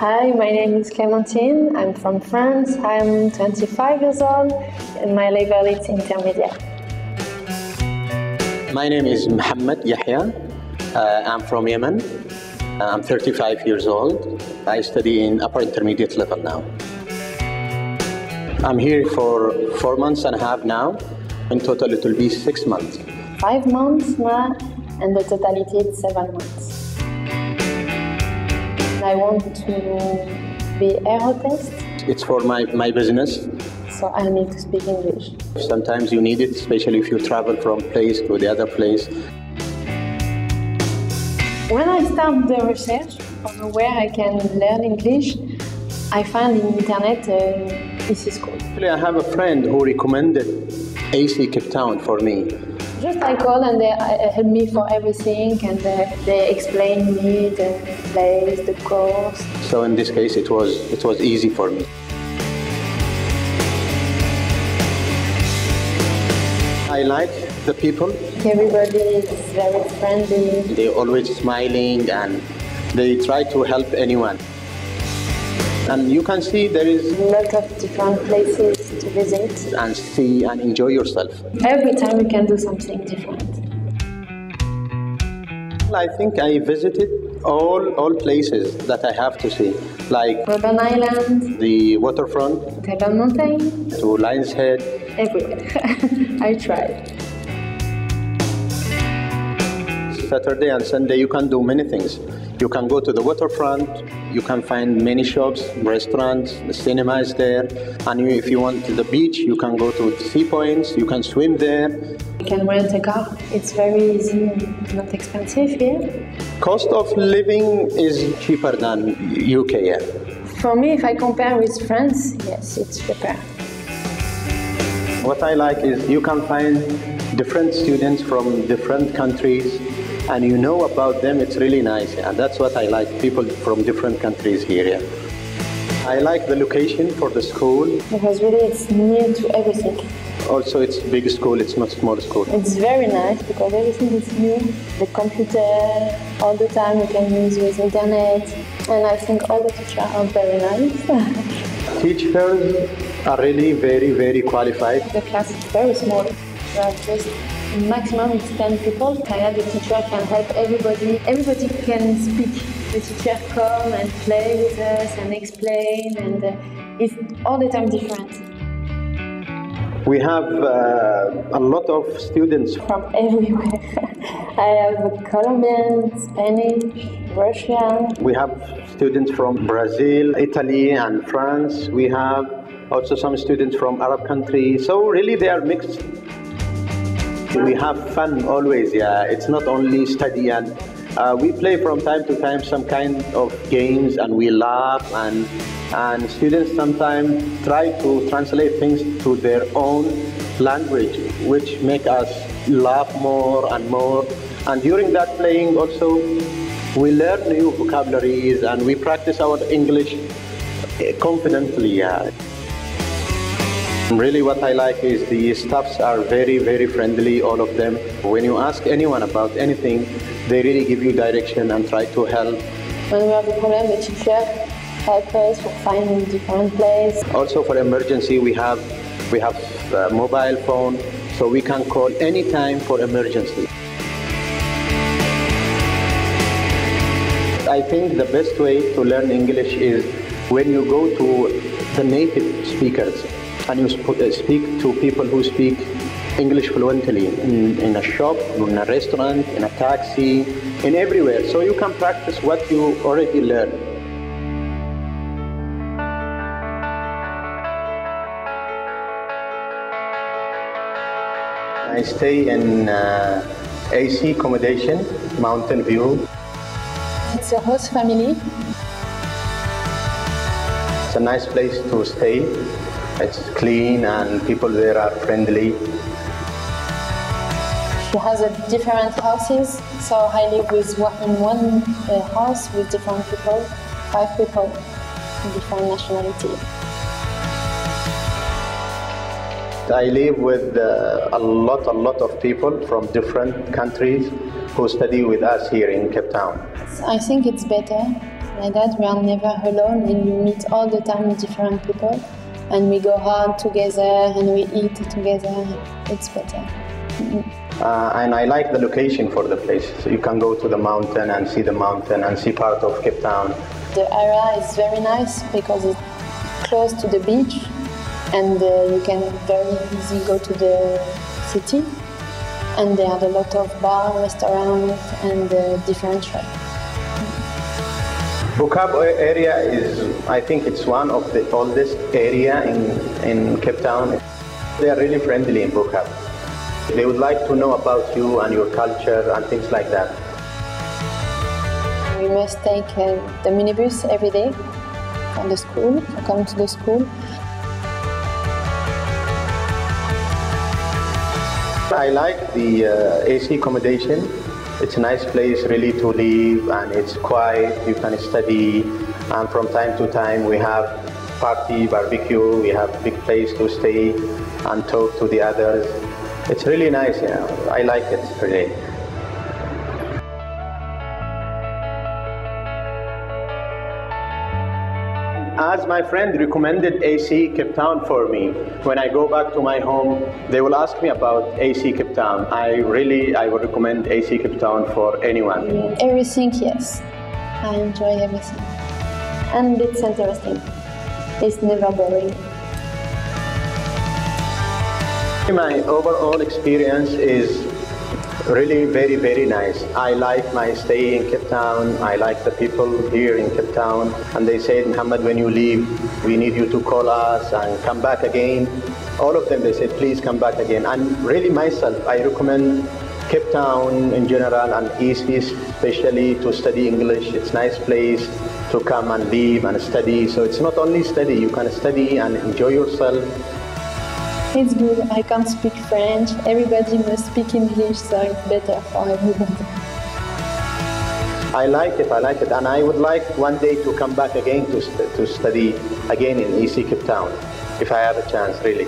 Hi, my name is Clémentine. I'm from France. I'm 25 years old and my level is intermediate. My name is Mohammed Yahya. Uh, I'm from Yemen. I'm 35 years old. I study in upper intermediate level now. I'm here for four months and a half now. In total, it will be six months. Five months now, and the totality is seven months. I want to be air hostess, It's for my, my business. so I need to speak English. Sometimes you need it, especially if you travel from place to the other place. When I start the research on where I can learn English, I find in internet uh, EC School. Actually, I have a friend who recommended EC Cape Town for me. Just I call and they uh, help me for everything and uh, they explain me the place, the course. So in this case, it was it was easy for me. I like the people. Everybody is very friendly. They're always smiling and they try to help anyone. And you can see there is A lot of different places to visit. and see and enjoy yourself. Every time we can do something different. I think I visited all all places that I have to see, like Robben Island, the waterfront Table Mountain, to Lion's Head. everywhere. I tried. Saturday and Sunday, you can do many things. You can go to the waterfront. You can find many shops, restaurants, the cinema is there. And if you want the beach, you can go to the sea points. You can swim there. You can rent a car. It's very easy and not expensive here. Cost of living is cheaper than UK. Yeah. For me, if I compare with France, yes, it's cheaper. What I like is you can find different students from different countries and you know about them. It's really nice. And that's what I like, people from different countries here. Yeah. I like the location for the school. Because really it's near to everything. Also, it's big school, it's not small school. It's very nice because everything is new. The computer, all the time you can use with internet. And I think all the teachers are very nice. Teachers are really very, very qualified. the class is very small. We are just maximum it's 10 people. I had the teacher can help everybody. Everybody can speak. The teacher come and play with us and explain and uh, it's all the time different. We have uh, a lot of students From everywhere. I have Colombian, Spanish, Russian, We have students from Brazil, Italy, and France. We have also some students from Arab countries. So really, they are mixed. We have fun always. Yeah, it's not only study and. Uh, we play from time to time some kind of games and we laugh and and students sometimes try to translate things to their own language which make us laugh more and more and during that playing also we learn new vocabularies and we practice our English eh, confidently. Yeah. Really, what I like is the staffs are very, very friendly, all of them. When you ask anyone about anything, they really give you direction and try to help. When we have a problem, the teacher help us for finding different place. Also, for emergency, we have we have uh, mobile phone, so we can call anytime for emergency. I think the best way to learn English is when you go to the native speakers and you sp- speak to people who speak English fluently in, in a shop, in a restaurant, in a taxi, in everywhere. So you can practice what you already learned. I stay in uh, EC accommodation, Mountain View. It's a host family. It's a nice place to stay. It's clean and people there are friendly. She has a different houses, so I live with in one uh, house with different people, five people, different nationality. I live with uh, a lot, a lot of people from different countries who study with us here in Cape Town. I think it's better like that. We are never alone and we meet all the time different people and we go out together and we eat together. It's better. Uh, and I like the location for the place. So you can go to the mountain and see the mountain and see part of Cape Town. The area is very nice because it's close to the beach and uh, you can very easy go to the city. And there are a lot of bar, restaurants and uh, different shops. Bo-Kaap area is, I think it's one of the oldest area in, in Cape Town. They are really friendly in Bo-Kaap. They would like to know about you and your culture and things like that. We must take uh, the minibus every day from the school, to come to the school. I like the uh, EC accommodation. It's a nice place really to live and it's quiet, you can study and from time to time we have party, barbecue, we have big place to stay and talk to the others. It's really nice. I like it really. As my friend recommended EC Cape Town for me, when I go back to my home, they will ask me about EC Cape Town. I really, I would recommend EC Cape Town for anyone. Everything, yes. I enjoy everything. And it's interesting. It's never boring. My overall experience is really very, very nice. I like my stay in Cape Town. I like the people here in Cape Town. And they said, Muhammad, when you leave, we need you to call us and come back again. All of them, they said, please come back again. And really myself, I recommend Cape Town in general and East East especially to study English. It's a nice place to come and live and study. So it's not only study, you can study and enjoy yourself it's good. I can't speak French. Everybody must speak English, so it's better for everybody. I like it, I like it. And I would like one day to come back again to, st to study again in EC Cape Town, if I have a chance, really.